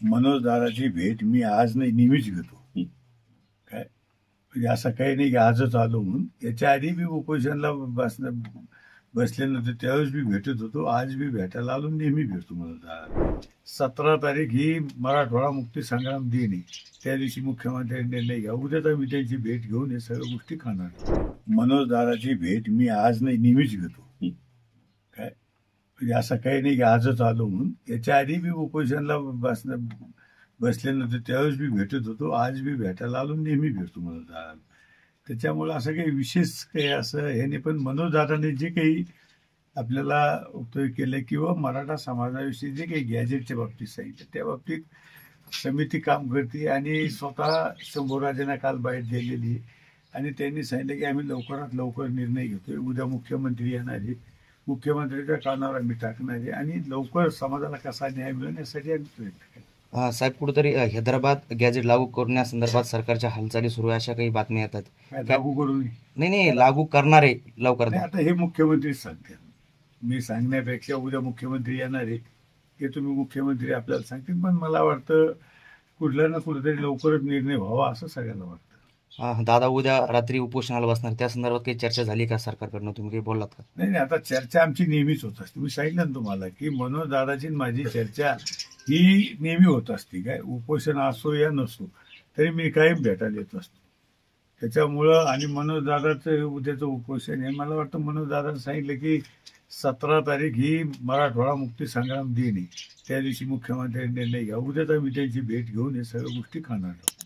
मनोज दादाची भेट मी आज नाही नेहमीच घेतो. काय? म्हणजे असं काही नाही की आजच आलो म्हणून. याच्या आधी मी उपोषणला बसणं बसले नव्हते त्यावेळेस मी भेटत होतो. आज मी भेटायला आलो नेहमी भेटतो मनोज दादा सतरा तारीख ही मराठवाडा मुक्ती संग्राम दिन आहे. त्या दिवशी मुख्यमंत्र्यांनी निर्णय घ्या. उद्याचा मी त्यांची भेट घेऊन हे सगळ्या गोष्टी खाणार मनोज दादाची भेट मी आज नाही नेहमीच घेतो. म्हणजे असं काही नाही की आजच आलो म्हणून. याच्या आधी मी उपोषणला बसणं बसले नव्हते त्यावेळेस मी भेटत होतो. आज मी भेटायला आलो नेहमी भेटतो मनोज त्याच्यामुळं असं काही विशेष काही असं ह्याने पण मनोजदादाने जे काही आपल्याला उपयोग केलं किंवा मराठा समाजाविषयी जे काही गॅजेटच्या बाबतीत सांगितलं त्या बाबतीत समिती काम करते आणि स्वतः शंभूराजांना काल बाहेर दिलेली आणि त्यांनी सांगितलं की आम्ही लवकरात लवकर निर्णय घेतोय. उद्या मुख्यमंत्री येणार आहे. मुख्यमंत्र्यांच्या कानावर आम्ही टाकणार आहे आणि लवकर समाजाला कसा न्याय मिळेल यासाठी आम्ही प्रयत्न साहेब कुठेतरी हैदराबाद गॅजेट लागू करण्यासंदर्भात सरकारच्या हालचाली सुरू आहे अशा काही बातम्या येतात. काय लागू करू नये? नाही नाही लागू करणारे लवकर नाही आता हे मुख्यमंत्रीच सांगतील. मी सांगण्यापेक्षा उद्या मुख्यमंत्री येणार आहे हे तुम्ही मुख्यमंत्री आपल्याला सांगतील. पण मला वाटतं कुठला ना कुठेतरी लवकरच निर्णय व्हावा असं सगळ्यांना वाटतं. दादा उद्या रात्री उपोषणाला बसणार. त्या संदर्भात काही चर्चा झाली का सरकारकडनं? तुम्ही काही बोललात का? नाही नाही आता चर्चा आमची नेहमीच होत असते. मी सांगितलं ना तुम्हाला की मनोज दादाची माझी चर्चा ही नेहमी होत असते. काय उपोषण असो या नसो तरी मी कायम भेटायला येत असतो. त्याच्यामुळं आणि मनोज दादाचं उद्याचं उपोषण आहे मला वाटतं मनोज दादानं सांगितलं की सतरा तारीख ही मराठवाडा मुक्ती संग्राम दिन आहे. त्या दिवशी मुख्यमंत्र्यांनी निर्णय घ्या उद्याचा मी त्यांची भेट घेऊन हे सगळ्या गोष्टी खाणार आहोत.